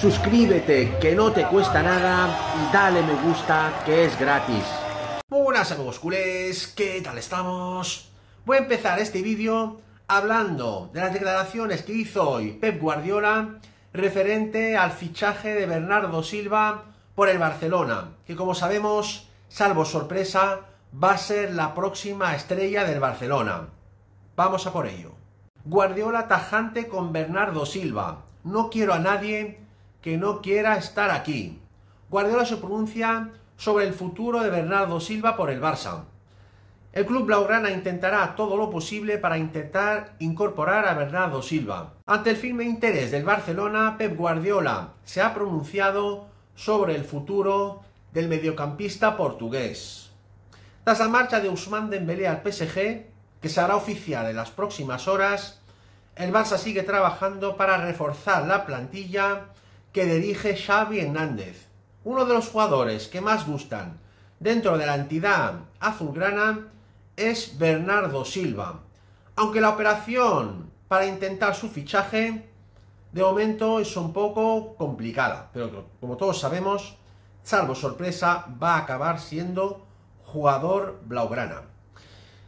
Suscríbete, que no te cuesta nada, dale me gusta, que es gratis. Buenas amigos culés, ¿qué tal estamos? Voy a empezar este vídeo hablando de las declaraciones que hizo hoy Pep Guardiola referente al fichaje de Bernardo Silva por el Barcelona, que como sabemos, salvo sorpresa, va a ser la próxima estrella del Barcelona. Vamos a por ello. Guardiola tajante con Bernardo Silva. No quiero a nadie que no quiera estar aquí. Guardiola se pronuncia sobre el futuro de Bernardo Silva por el Barça. El club blaugrana intentará todo lo posible para intentar incorporar a Bernardo Silva. Ante el firme interés del Barcelona, Pep Guardiola se ha pronunciado sobre el futuro del mediocampista portugués. Tras la marcha de Ousmane Dembélé al PSG, que se hará oficial en las próximas horas, el Barça sigue trabajando para reforzar la plantilla que dirige Xavi Hernández, uno de los jugadores que más gustan dentro de la entidad azulgrana es Bernardo Silva, aunque la operación para intentar su fichaje de momento es un poco complicada, pero como todos sabemos, salvo sorpresa, va a acabar siendo jugador blaugrana.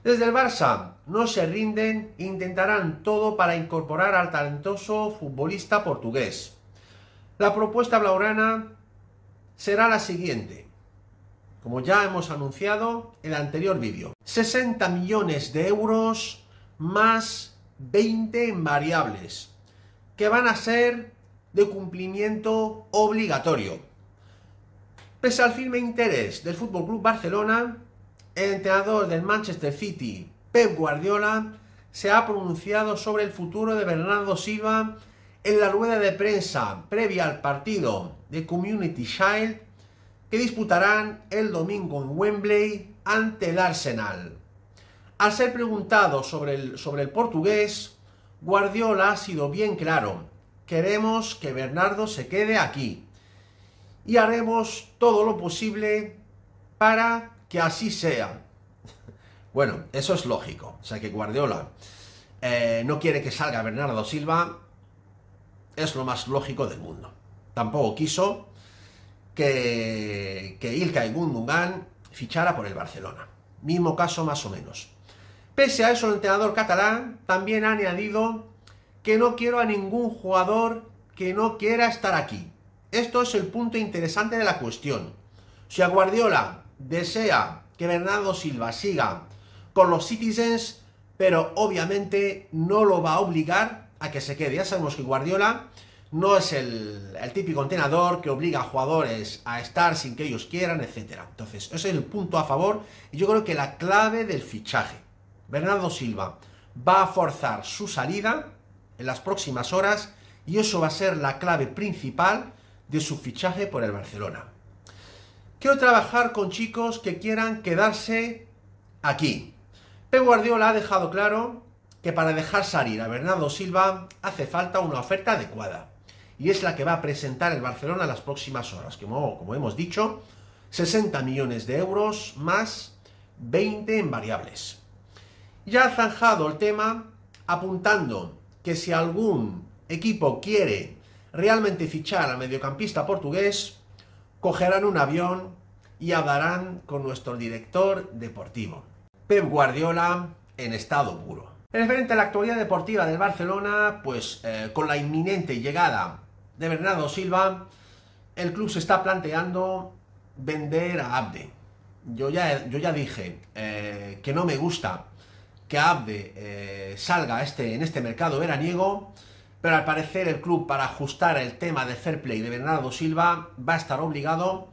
Desde el Barça no se rinden e intentarán todo para incorporar al talentoso futbolista portugués. La propuesta blaugrana será la siguiente, como ya hemos anunciado en el anterior vídeo. 60 millones de euros más 20 en variables, que van a ser de cumplimiento obligatorio. Pese al firme interés del Fútbol Club Barcelona, el entrenador del Manchester City, Pep Guardiola, se ha pronunciado sobre el futuro de Bernardo Silva en la rueda de prensa previa al partido de Community Shield que disputarán el domingo en Wembley ante el Arsenal. Al ser preguntado sobre el, sobre el portugués, Guardiola ha sido bien claro. Queremos que Bernardo se quede aquí y haremos todo lo posible para que así sea. Bueno, eso es lógico. O sea que Guardiola eh, no quiere que salga Bernardo Silva, es lo más lógico del mundo. Tampoco quiso que, que Ilkay Gundogan fichara por el Barcelona. Mismo caso más o menos. Pese a eso, el entrenador catalán también ha añadido que no quiero a ningún jugador que no quiera estar aquí. Esto es el punto interesante de la cuestión. Si a Guardiola desea que Bernardo Silva siga con los Citizens, pero obviamente no lo va a obligar a que se quede. Ya sabemos que Guardiola no es el, típico entrenador que obliga a jugadores a estar sin que ellos quieran, etc. Entonces, ese es el punto a favor y yo creo que la clave del fichaje. Bernardo Silva va a forzar su salida en las próximas horas y eso va a ser la clave principal de su fichaje por el Barcelona. Quiero trabajar con chicos que quieran quedarse aquí. Pep Guardiola ha dejado claro que para dejar salir a Bernardo Silva hace falta una oferta adecuada. Y es la que va a presentar el Barcelona en las próximas horas. Como, como hemos dicho, 60 millones de euros más 20 en variables. Ya ha zanjado el tema apuntando que si algún equipo quiere realmente fichar al mediocampista portugués, cogerán un avión y hablarán con nuestro director deportivo, Pep Guardiola, en estado puro. Referente a la actualidad deportiva del Barcelona, pues eh, con la inminente llegada de Bernardo Silva, el club se está planteando vender a Abde. Yo ya, yo ya dije eh, que no me gusta que Abde eh, salga este, en este mercado veraniego, pero al parecer el club para ajustar el tema del fair play de Bernardo Silva va a estar obligado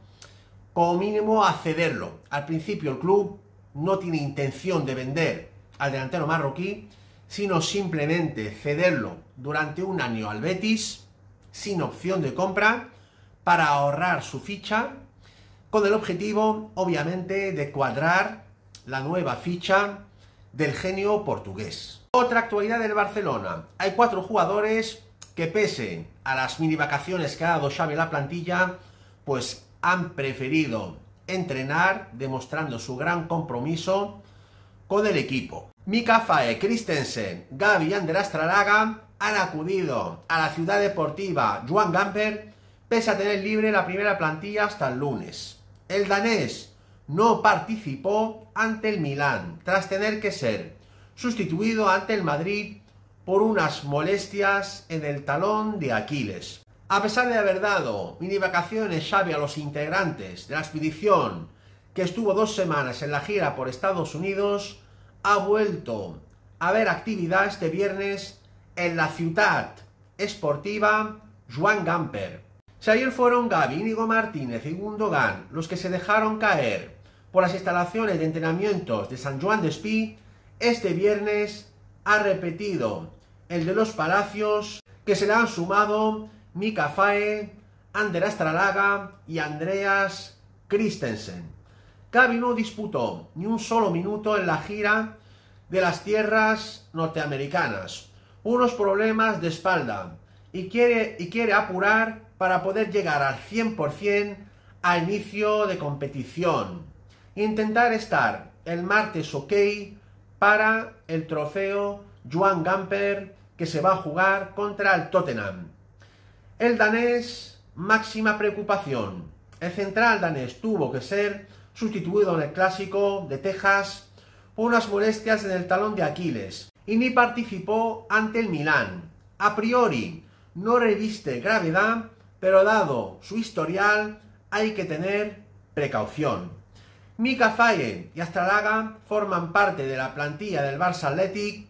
como mínimo a cederlo. Al principio el club no tiene intención de vender al delantero marroquí, sino simplemente cederlo durante un año al Betis, sin opción de compra, para ahorrar su ficha, con el objetivo, obviamente, de cuadrar la nueva ficha del genio portugués. Otra actualidad del Barcelona. Hay cuatro jugadores que pese a las mini vacaciones que ha dado Xavi la plantilla, pues han preferido entrenar demostrando su gran compromiso con el equipo. Mika Fae, Christensen, Gaby y Ander Astralaga han acudido a la ciudad deportiva Joan Gamper pese a tener libre la primera plantilla hasta el lunes. El danés no participó ante el Milán, tras tener que ser sustituido ante el Madrid por unas molestias en el talón de Aquiles. A pesar de haber dado mini vacaciones Xavi a los integrantes de la expedición que estuvo dos semanas en la gira por Estados Unidos, ha vuelto a ver actividad este viernes en la ciudad esportiva Juan Gamper. Si ayer fueron Gaby, Íñigo Martínez y Gundogan los que se dejaron caer por las instalaciones de entrenamientos de San Juan de Espí, este viernes ha repetido el de los Palacios, que se le han sumado Mika Fae, Ander Astralaga y Andreas Christensen. Gaby no disputó ni un solo minuto en la gira de las tierras norteamericanas, unos problemas de espalda, y quiere, y quiere apurar para poder llegar al 100% a inicio de competición. Intentar estar el martes ok para el trofeo Joan Gamper que se va a jugar contra el Tottenham. El danés, máxima preocupación. El central danés tuvo que ser sustituido en el clásico de Texas por unas molestias en el talón de Aquiles y ni participó ante el Milán. A priori no reviste gravedad, pero dado su historial hay que tener precaución. Mika Faye y Astralaga forman parte de la plantilla del Barça Athletic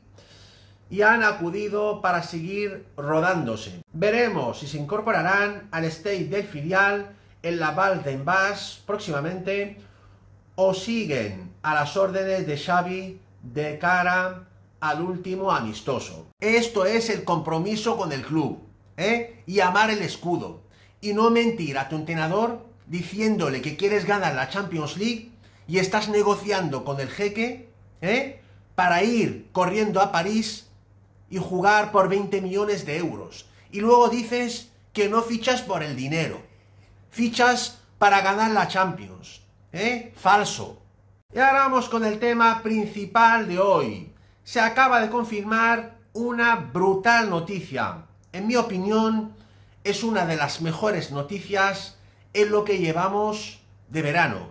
y han acudido para seguir rodándose. Veremos si se incorporarán al state del filial en la Val Bass próximamente o siguen a las órdenes de Xavi de cara al último amistoso. Esto es el compromiso con el club, ¿eh? Y amar el escudo. Y no mentir a tu entrenador diciéndole que quieres ganar la Champions League y estás negociando con el jeque, ¿eh? Para ir corriendo a París y jugar por 20 millones de euros. Y luego dices que no fichas por el dinero. Fichas para ganar la Champions. ¿Eh? Falso. Y ahora vamos con el tema principal de hoy. Se acaba de confirmar una brutal noticia. En mi opinión, es una de las mejores noticias en lo que llevamos de verano.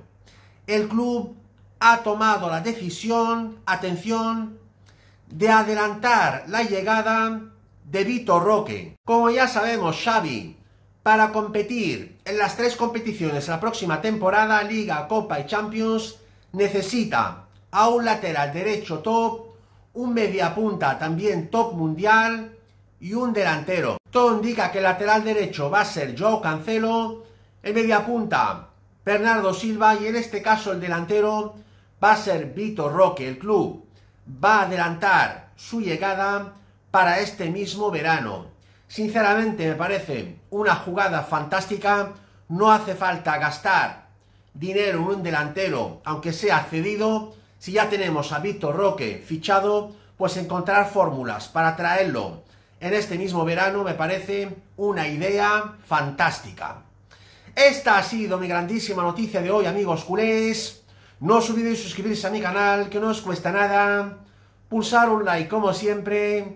El club ha tomado la decisión, atención, de adelantar la llegada de Vitor Roque. Como ya sabemos, Xavi, para competir en las tres competiciones la próxima temporada, Liga, Copa y Champions, necesita a un lateral derecho top, un mediapunta también top mundial y un delantero. Todo indica que el lateral derecho va a ser Joe Cancelo, el mediapunta Bernardo Silva y en este caso el delantero va a ser Vitor Roque. El club va a adelantar su llegada para este mismo verano. Sinceramente me parece una jugada fantástica, no hace falta gastar dinero en un delantero, aunque sea cedido, si ya tenemos a Víctor Roque fichado, pues encontrar fórmulas para traerlo en este mismo verano me parece una idea fantástica. Esta ha sido mi grandísima noticia de hoy, amigos culés. No os olvidéis suscribirse a mi canal, que no os cuesta nada, pulsar un like como siempre